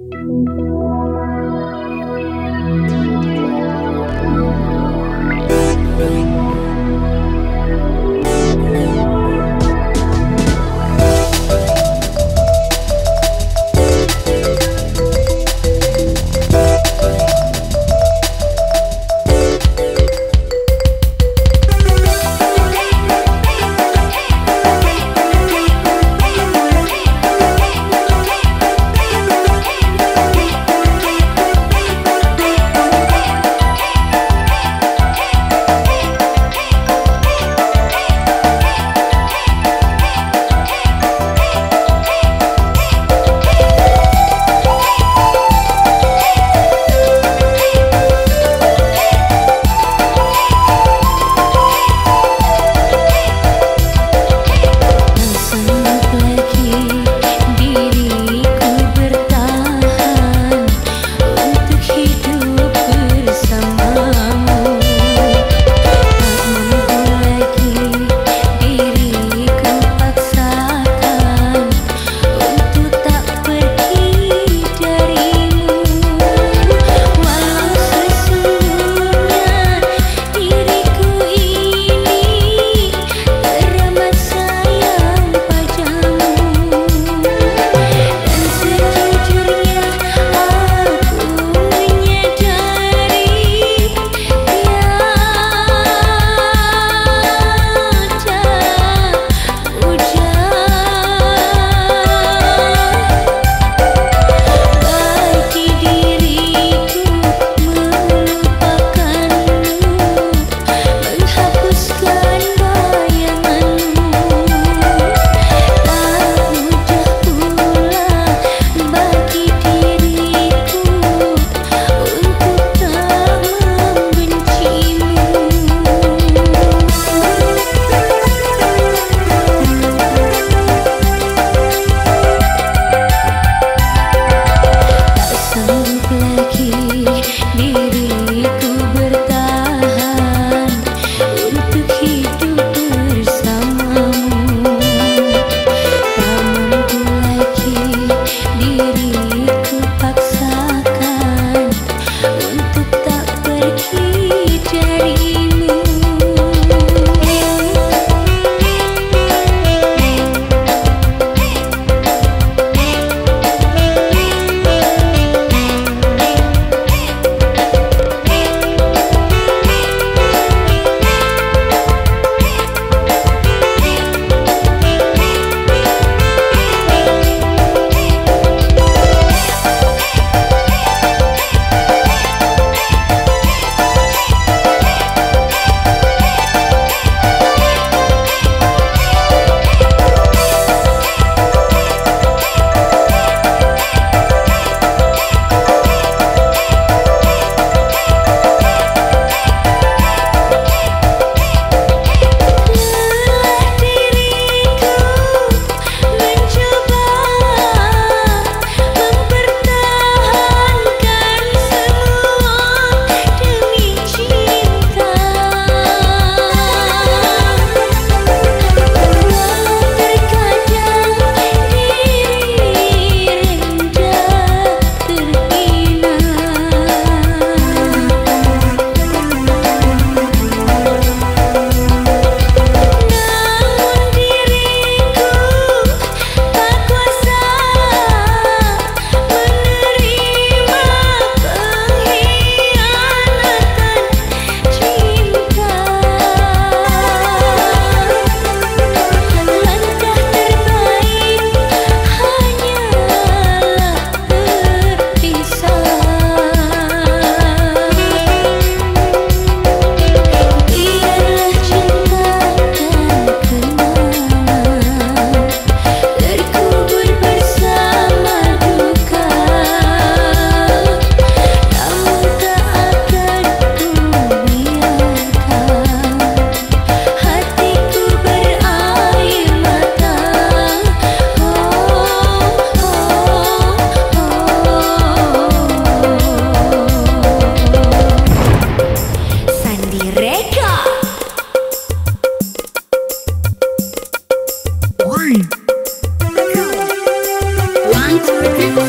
Música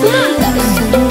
不